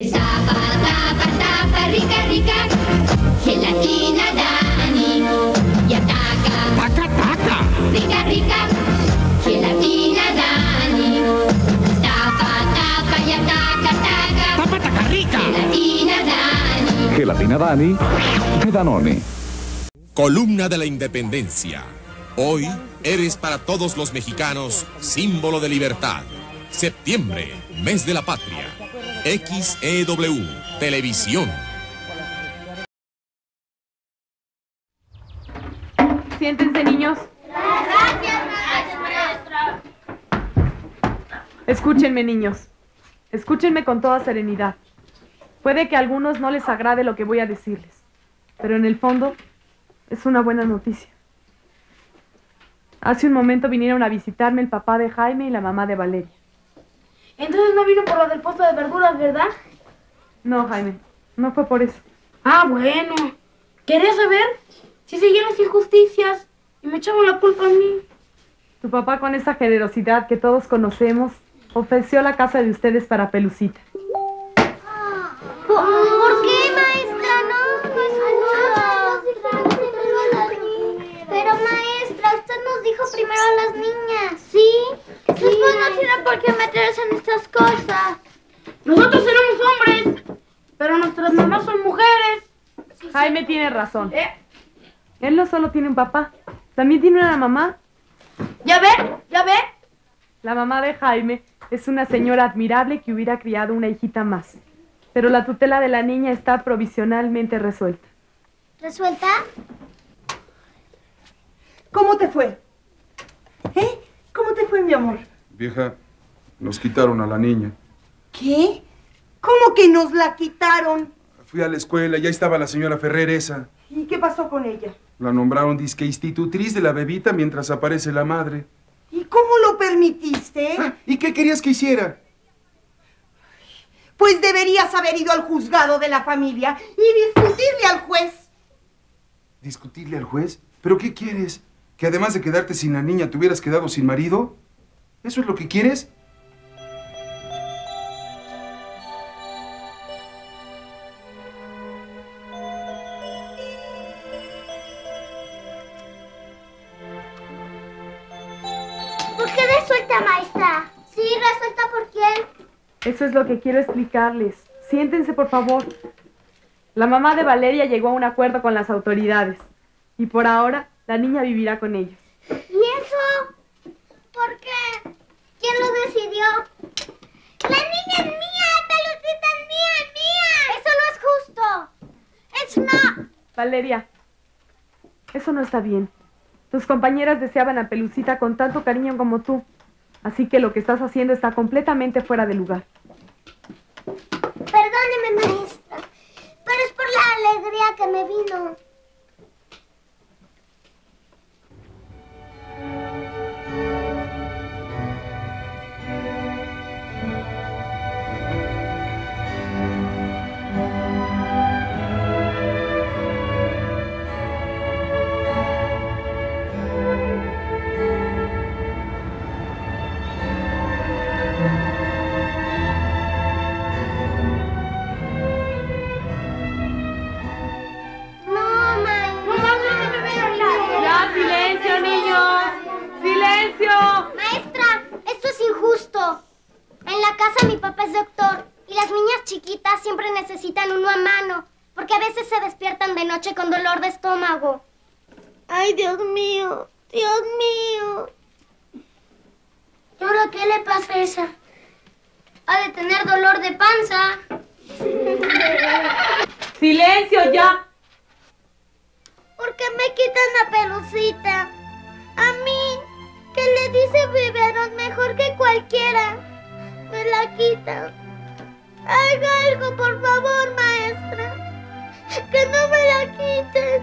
Tapa, tapa, tapa, rica, rica, gelatina Dani. Y ataca, ¡Taca, taca! rica, rica, gelatina Dani. Tapa, tapa y ataca, ataca, ¡Tapa, taca rica! gelatina Dani. Gelatina Dani de Danone. Columna de la Independencia. Hoy eres para todos los mexicanos símbolo de libertad. Septiembre, mes de la patria. XEW, Televisión. Siéntense, niños. Escúchenme, niños. Escúchenme con toda serenidad. Puede que a algunos no les agrade lo que voy a decirles, pero en el fondo es una buena noticia. Hace un momento vinieron a visitarme el papá de Jaime y la mamá de Valeria. Entonces no vino por lo del puesto de verduras, ¿verdad? No, Jaime, no fue por eso. Ah, bueno. ¿Quería saber si seguían las injusticias y me echaban la culpa a mí? Tu papá, con esa generosidad que todos conocemos, ofreció la casa de ustedes para Pelucita. ¿Por qué, maestra? No, no es justo. Pero, maestra, usted nos dijo primero a las niñas. ¿Sí? Después no tiene por qué meterse en estas cosas. Nosotros éramos hombres, pero nuestras mamás son mujeres. Jaime tiene razón. ¿Eh? Él no solo tiene un papá, también tiene una mamá. ¿Ya ve? ¿Ya ve? La mamá de Jaime es una señora admirable que hubiera criado una hijita más. Pero la tutela de la niña está provisionalmente resuelta. ¿Resuelta? ¿Cómo te fue? ¿Eh? ¿Cómo te fue, mi amor? Vieja, nos quitaron a la niña. ¿Qué? ¿Cómo que nos la quitaron? Fui a la escuela y ahí estaba la señora Ferrer esa. ¿Y qué pasó con ella? La nombraron disque institutriz de la bebita mientras aparece la madre. ¿Y cómo lo permitiste? Ah, ¿Y qué querías que hiciera? Pues deberías haber ido al juzgado de la familia y discutirle al juez. ¿Discutirle al juez? ¿Pero qué quieres? ¿Que además de quedarte sin la niña te hubieras quedado sin marido? ¿Eso es lo que quieres? Eso es lo que quiero explicarles. Siéntense, por favor. La mamá de Valeria llegó a un acuerdo con las autoridades. Y por ahora, la niña vivirá con ellos. ¿Y eso? ¿Por qué? ¿Quién lo decidió? La niña es mía, Pelucita es mía, mía. Eso no es justo. Es no. Valeria, eso no está bien. Tus compañeras deseaban a Pelucita con tanto cariño como tú. Así que lo que estás haciendo está completamente fuera de lugar. Perdóneme, maestra. Pero es por la alegría que me vino. Veces se despiertan de noche con dolor de estómago. Ay, Dios mío, Dios mío. ¿Y ahora qué le pasa a esa? Ha de tener dolor de panza. ¡Silencio ya! ¿Por qué me quitan a Pelucita? A mí, que le dice biberón mejor que cualquiera. Me la quitan. Haga algo, por favor, maestra. Que no me la quiten.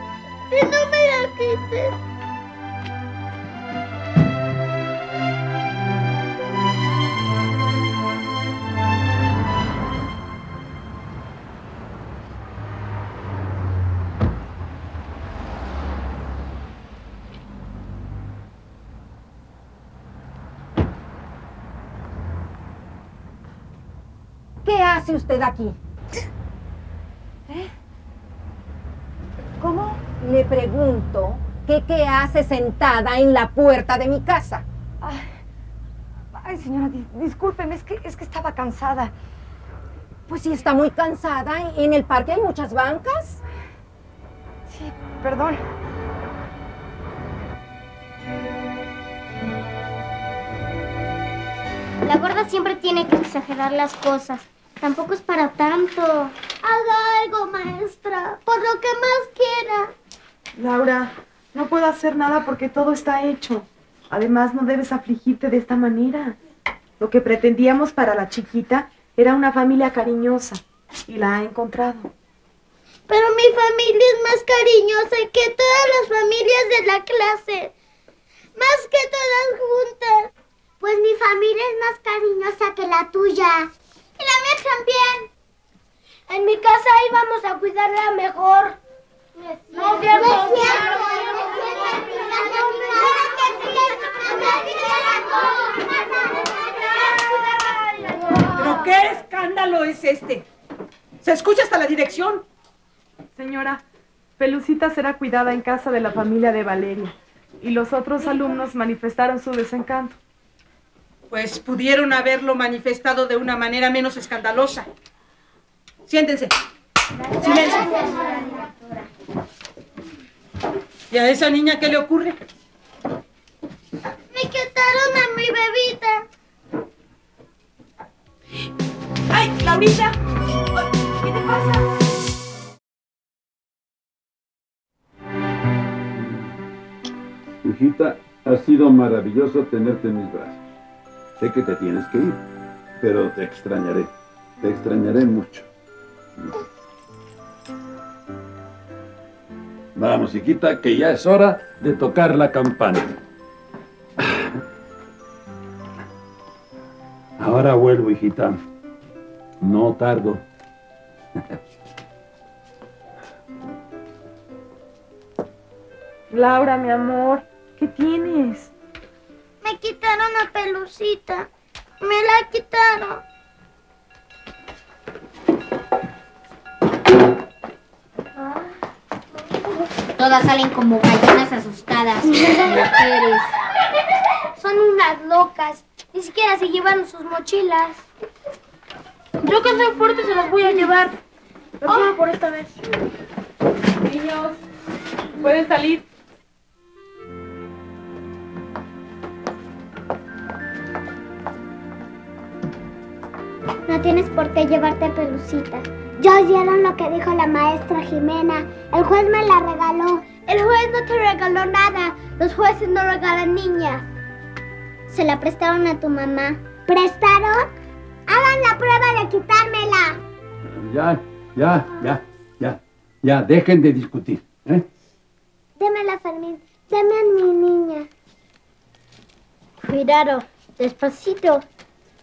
Que no me la quiten. ¿Qué hace usted aquí? Le pregunto que qué hace sentada en la puerta de mi casa. Ay, señora, di- discúlpeme, es que, es que estaba cansada. Pues si está muy cansada, en el parque hay muchas bancas. Sí, perdón. La gorda siempre tiene que exagerar las cosas. Tampoco es para tanto. Haga algo, maestra, por lo que más quiera. Laura, no puedo hacer nada porque todo está hecho. Además, no debes afligirte de esta manera. Lo que pretendíamos para la chiquita era una familia cariñosa y la ha encontrado. Pero mi familia es más cariñosa que todas las familias de la clase. Más que todas juntas. Pues mi familia es más cariñosa que la tuya. Y la mía también. En mi casa íbamos a cuidarla mejor. ¿Pero qué escándalo es este? Se escucha hasta la dirección. Señora, Pelucita será cuidada en casa de la familia de Valeria y los otros alumnos manifestaron su desencanto. Pues pudieron haberlo manifestado de una manera menos escandalosa. Siéntense. Silencio. ¿Y a esa niña qué le ocurre? Me quitaron a mi bebita. ¡Ay, Laurita! ¿Qué te pasa? Hijita, ha sido maravilloso tenerte en mis brazos. Sé que te tienes que ir, pero te extrañaré. Te extrañaré mucho. Vamos, hijita, que ya es hora de tocar la campana. Ahora vuelvo, hijita. No tardo. Laura, mi amor, ¿qué tienes? Me quitaron a Pelucita. Me la quitaron. Todas salen como gallinas asustadas. Mujeres. Son unas locas. Ni siquiera se llevaron sus mochilas. Yo que soy fuerte se las voy a llevar. Lo juro por esta vez. Niños, pueden salir. No tienes por qué llevarte a Pelucita. Ya oyeron lo que dijo la maestra Jimena. El juez me la regaló. El juez no te regaló nada. Los jueces no regalan niñas. Se la prestaron a tu mamá. ¿Prestaron? Hagan la prueba de quitármela. Ya, ya, ya, ya. Ya, dejen de discutir. ¿eh? Démela, Fermín. Dame a mi niña. Cuidado, despacito.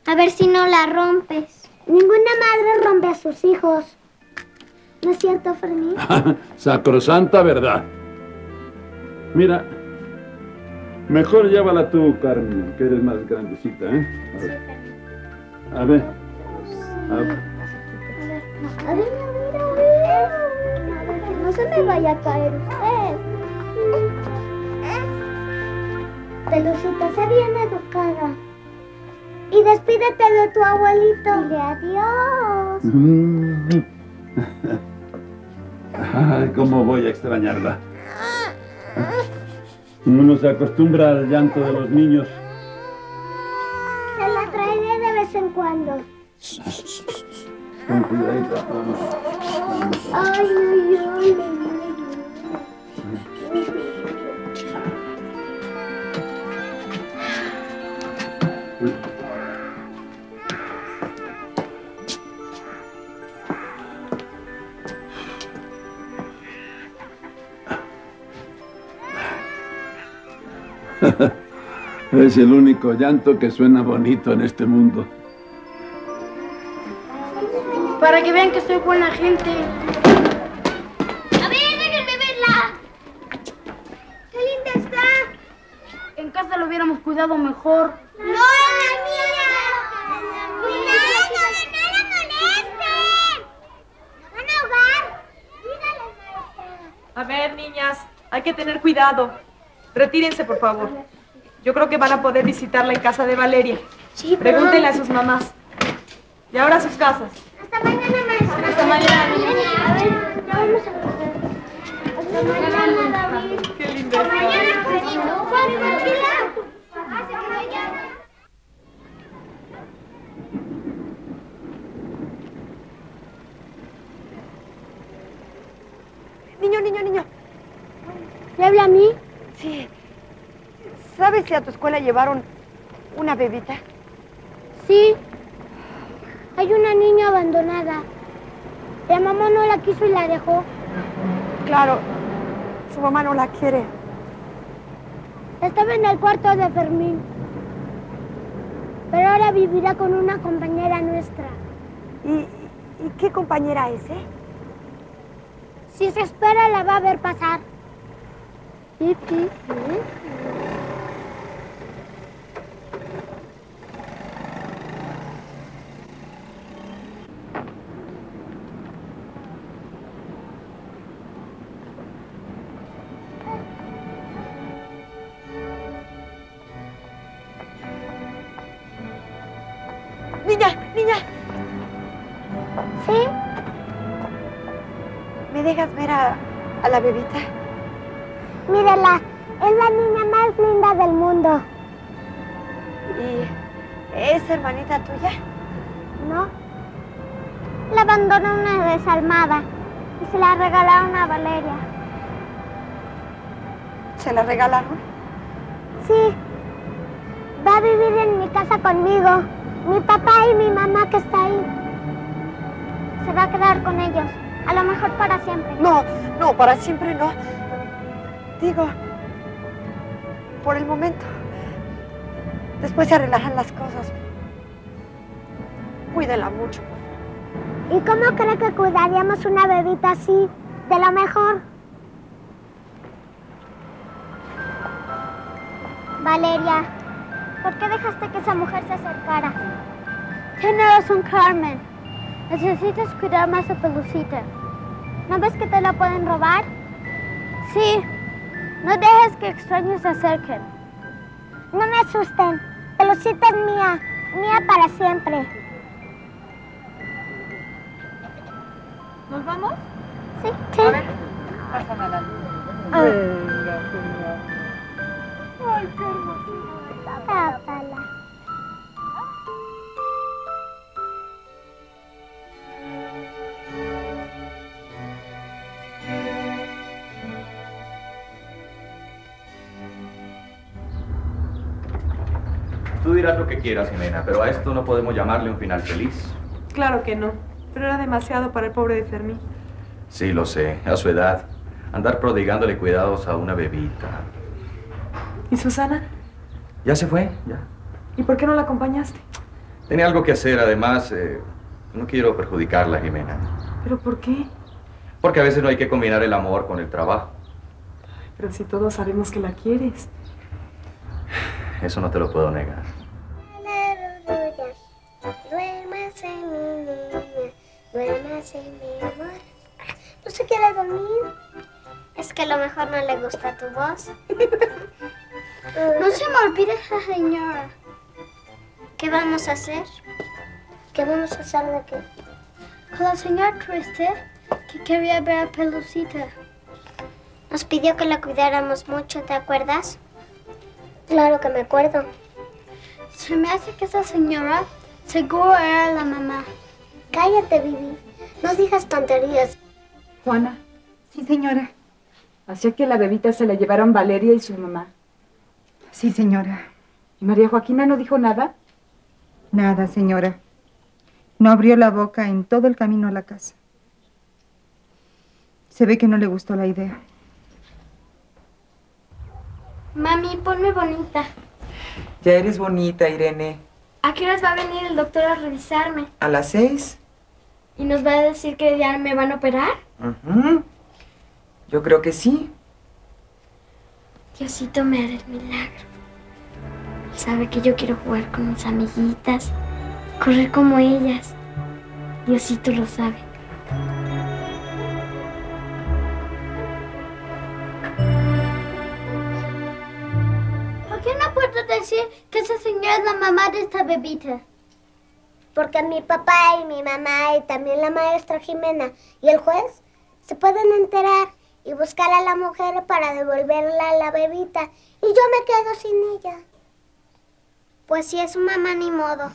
A ver si no la rompes. Ninguna madre rompe a sus hijos. ¿No es cierto, Fermín? Sacrosanta verdad. Mira, mejor llévala tú, Carmen, que eres más grandecita, ¿eh? A ver. A ver. A ver, a ver, a ver. A ver, que no se me vaya a caer usted. Pelucita, sé bien educada. Despídete de tu abuelito. Dile adiós. Ay, cómo voy a extrañarla. Uno se acostumbra al llanto de los niños. Se la traeré de vez en cuando. Con cuidadito. Vamos. Ay, ay, ay. Es el único llanto que suena bonito en este mundo. Para que vean que soy buena gente. A ver, déjenme verla. ¡Qué linda está! En casa lo hubiéramos cuidado mejor. ¡No, es la mía! ¡Cuidado, no la molesten! ¡Van a ahogar! Dígale, maestra. A A ver, niñas, hay que tener cuidado. Retírense, por favor. Yo creo que van a poder visitarla en casa de Valeria. Sí, pero- Pregúntenle a sus mamás. Y ahora a sus casas. Hasta mañana, maestra. Hasta mañana, A ver, ya vamos a. Hasta mañana, David. Qué lindo. Hasta mañana, Juanito. Juan, tranquila. Hasta mañana. Niño, niño, niño. ¿Le habla a mí? ¿Sabes si a tu escuela llevaron una bebita? Sí. Hay una niña abandonada. La mamá no la quiso y la dejó. Claro. Su mamá no la quiere. Estaba en el cuarto de Fermín. Pero ahora vivirá con una compañera nuestra. ¿Y, y qué compañera es, eh? Si se espera, la va a ver pasar. Sí, sí, sí. Niña, niña. ¿Sí? ¿Me dejas ver a, a la bebita? Mírala, es la niña más linda del mundo. ¿Y es hermanita tuya? ¿No? La abandonó una desalmada y se la regalaron a Valeria. ¿Se la regalaron? Sí. Va a vivir en mi casa conmigo. Mi papá y mi mamá que está ahí. Se va a quedar con ellos. A lo mejor para siempre. No, no, para siempre no. Digo, por el momento. Después se arreglarán las cosas. Cuídela mucho. ¿Y cómo cree que cuidaríamos una bebita así? De lo mejor. Valeria, ¿por qué dejaste que esa mujer se acercara? Tiene razón, Carmen. Necesitas cuidar más a Pelucita. ¿No ves que te la pueden robar? Sí. No dejes que extraños se acerquen. No me asusten. Pelucita es mía. Mía para siempre. ¿Nos vamos? Sí, sí. Pásame la luz. Ay, qué hermosura. Tápala. Tú dirás lo que quieras, Jimena, pero a esto no podemos llamarle un final feliz. Claro que no. Pero era demasiado para el pobre de Fermín. Sí, lo sé, a su edad. Andar prodigándole cuidados a una bebita. ¿Y Susana? ¿Ya se fue? ¿Ya? ¿Y por qué no la acompañaste? Tenía algo que hacer, además, eh, no quiero perjudicarla, Jimena. ¿Pero por qué? Porque a veces no hay que combinar el amor con el trabajo. Pero si todos sabemos que la quieres. Eso no te lo puedo negar. Duérmase, mi niña, duérmase, mi amor. ¿No se quiere dormir? Es que a lo mejor no le gusta tu voz. No se me olvide esa señora. ¿Qué vamos a hacer? ¿Qué vamos a hacer de qué? Con la señora triste que quería ver a Pelucita. Nos pidió que la cuidáramos mucho, ¿te acuerdas? Claro que me acuerdo. Se me hace que esa señora seguro era la mamá. Cállate, Vivi. No digas tonterías. Juana. Sí, señora. Hacía que la bebita se la llevaron Valeria y su mamá. Sí, señora. ¿Y María Joaquina no dijo nada? Nada, señora. No abrió la boca en todo el camino a la casa. Se ve que no le gustó la idea. Mami, ponme bonita. Ya eres bonita, Irene. ¿A qué horas va a venir el doctor a revisarme? ¿A las seis? ¿Y nos va a decir que ya me van a operar? Ujú. Yo creo que sí. Diosito me hará el milagro. Sabe que yo quiero jugar con mis amiguitas, correr como ellas. Diosito lo sabe. ¿Por qué no puedo decir que esa señora es la mamá de esta bebita? Porque mi papá y mi mamá y también la maestra Jimena y el juez se pueden enterar y buscar a la mujer para devolverla a la bebita y yo me quedo sin ella. Pues si es su mamá, ni modo.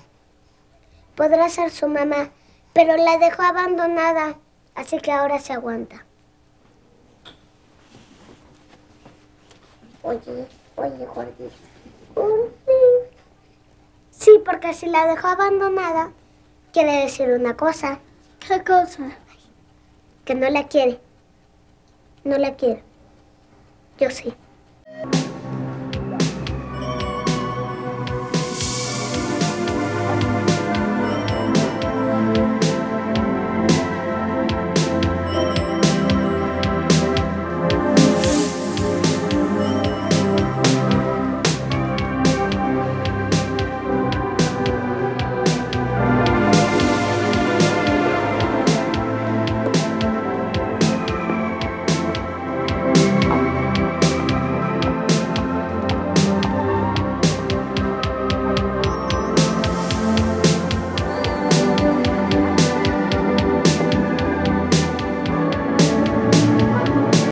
Podrá ser su mamá, pero la dejó abandonada, así que ahora se aguanta. Oye, oye, gordita. Sí, porque si la dejó abandonada, quiere decir una cosa. ¿Qué cosa? Que no la quiere. No la quiere. Yo sí.